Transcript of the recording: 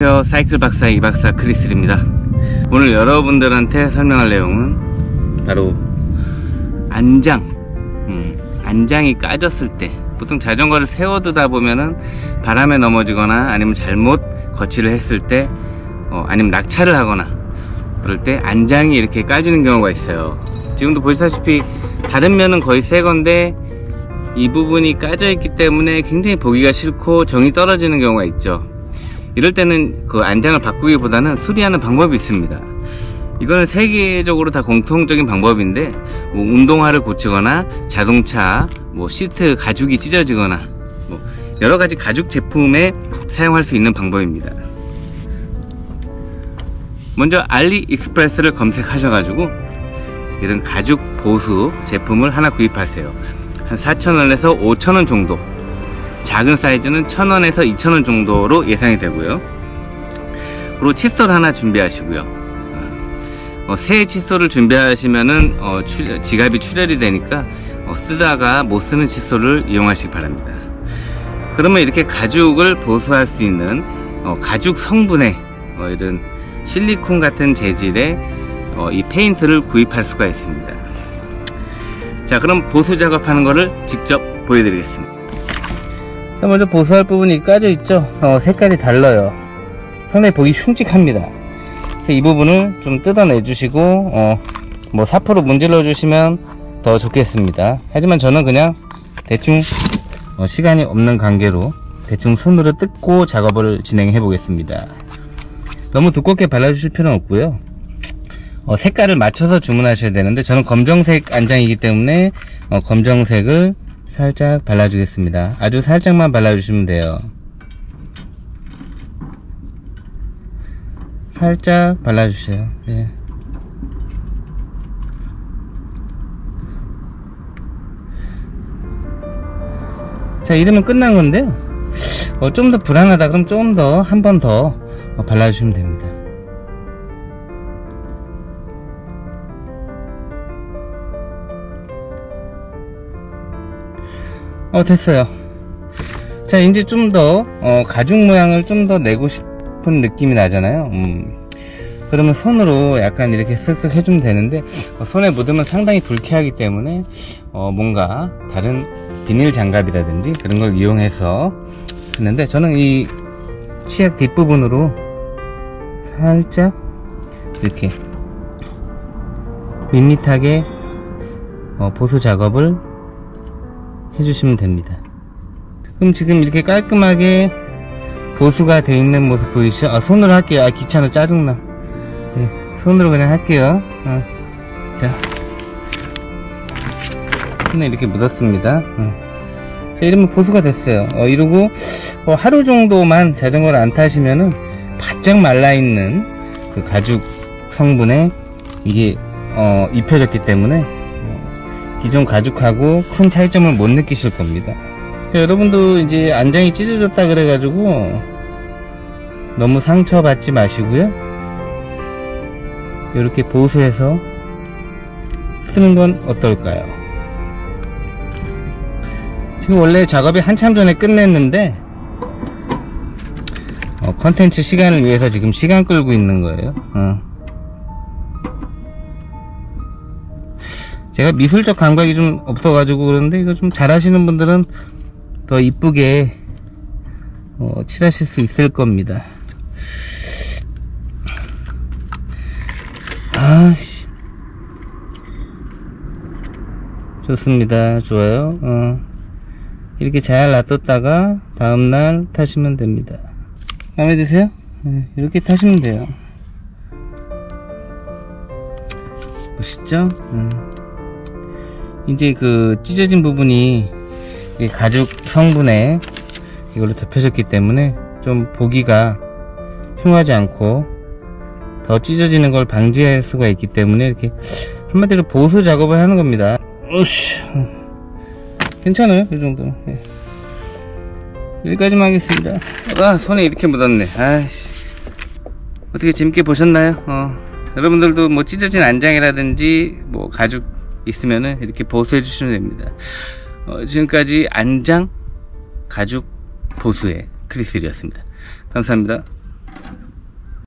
안녕하세요. 사이클 박사 이박사 크리스입니다. 오늘 여러분들한테 설명할 내용은 바로 안장. 음, 안장이 까졌을 때 보통 자전거를 세워두다 보면은 바람에 넘어지거나 아니면 잘못 거치를 했을 때 어, 아니면 낙차를 하거나 그럴 때 안장이 이렇게 까지는 경우가 있어요. 지금도 보시다시피 다른 면은 거의 새 건데 이 부분이 까져 있기 때문에 굉장히 보기가 싫고 정이 떨어지는 경우가 있죠 이럴 때는 그 안장을 바꾸기보다는 수리하는 방법이 있습니다. 이거는 세계적으로 다 공통적인 방법인데 뭐 운동화를 고치거나 자동차 뭐 시트 가죽이 찢어지거나 뭐 여러 가지 가죽 제품에 사용할 수 있는 방법입니다. 먼저 알리익스프레스를 검색하셔가지고 이런 가죽 보수 제품을 하나 구입하세요. 한 4,000원에서 5,000원 정도 작은 사이즈는 1000원에서 2000원 정도로 예상이 되고요. 그리고 칫솔 하나 준비하시고요. 어, 새 칫솔을 준비하시면은 어, 출, 지갑이 출혈이 되니까 어, 쓰다가 못 쓰는 칫솔을 이용하시기 바랍니다. 그러면 이렇게 가죽을 보수할 수 있는 어, 가죽 성분의 어, 이런 실리콘 같은 재질의 어, 이 페인트를 구입할 수가 있습니다. 자 그럼 보수 작업하는 거를 직접 보여드리겠습니다 먼저 보수할 부분이 까져 있죠? 어, 색깔이 달라요. 상당히 보기 흉측합니다. 이 부분을 좀 뜯어내 주시고 어, 뭐 사포로 문질러 주시면 더 좋겠습니다. 하지만 저는 그냥 대충 어, 시간이 없는 관계로 대충 손으로 뜯고 작업을 진행해 보겠습니다. 너무 두껍게 발라주실 필요는 없고요. 어, 색깔을 맞춰서 주문하셔야 되는데 저는 검정색 안장이기 때문에 어, 검정색을 살짝 발라주겠습니다. 아주 살짝만 발라주시면 돼요. 살짝 발라주세요. 네. 자, 이러면 끝난 건데요. 어, 좀 더 불안하다 그럼 좀 더 한 번 더 발라주시면 됩니다. 어 됐어요 자 이제 좀더 어, 가죽 모양을 좀 더 내고 싶은 느낌이 나잖아요 음. 그러면 손으로 약간 이렇게 쓱쓱 해주면 되는데 어, 손에 묻으면 상당히 불쾌하기 때문에 어, 뭔가 다른 비닐 장갑이라든지 그런 걸 이용해서 했는데 저는 이 치약 뒷부분으로 살짝 이렇게 밋밋하게 어, 보수 작업을 해주시면 됩니다 그럼 지금 이렇게 깔끔하게 보수가 되어 있는 모습 보이시죠? 아, 손으로 할게요. 아, 귀찮아. 짜증나. 네, 손으로 그냥 할게요. 어. 자. 손에 이렇게 묻었습니다. 어. 자, 이러면 보수가 됐어요. 어, 이러고, 어, 하루 정도만 자전거를 안 타시면은 바짝 말라있는 그 가죽 성분에 이게, 어, 입혀졌기 때문에 기존 가죽하고 큰 차이점을 못 느끼실 겁니다. 자, 여러분도 이제 안장이 찢어졌다 그래가지고 너무 상처받지 마시고요. 이렇게 보수해서 쓰는 건 어떨까요? 지금 원래 작업이 한참 전에 끝냈는데 어, 컨텐츠 시간을 위해서 지금 시간 끌고 있는 거예요. 어. 제가 미술적 감각이 좀 없어가지고 그런데 이거 좀 잘하시는 분들은 더 이쁘게 어, 칠하실 수 있을 겁니다 아씨 좋습니다 좋아요 어. 이렇게 잘 놔뒀다가 다음날 타시면 됩니다 마음에 드세요? 네, 이렇게 타시면 돼요 멋있죠? 음. 이제 그 찢어진 부분이 가죽 성분에 이걸로 덮여졌기 때문에 좀 보기가 흉하지 않고 더 찢어지는 걸 방지할 수가 있기 때문에 이렇게 한마디로 보수 작업을 하는 겁니다. 오씨. 괜찮아요? 이 정도. 네. 여기까지만 하겠습니다. 아 손에 이렇게 묻었네. 아씨. 어떻게 재밌게 보셨나요? 어. 여러분들도 뭐 찢어진 안장이라든지 뭐 가죽 있으면 이렇게 보수해 주시면 됩니다. 어, 지금까지 안장 가죽 보수의 크리스리였습니다. 감사합니다